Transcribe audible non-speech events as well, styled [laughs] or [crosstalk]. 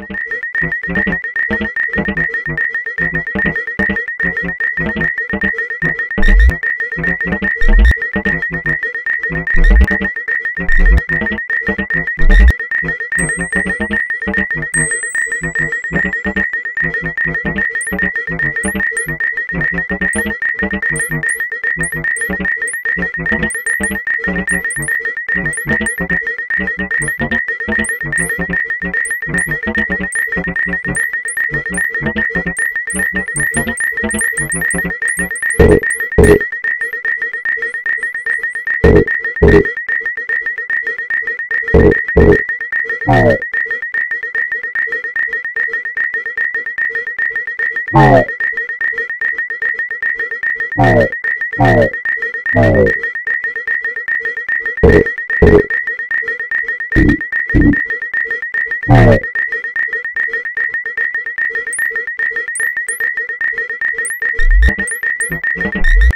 you. [laughs] All right. Thank you.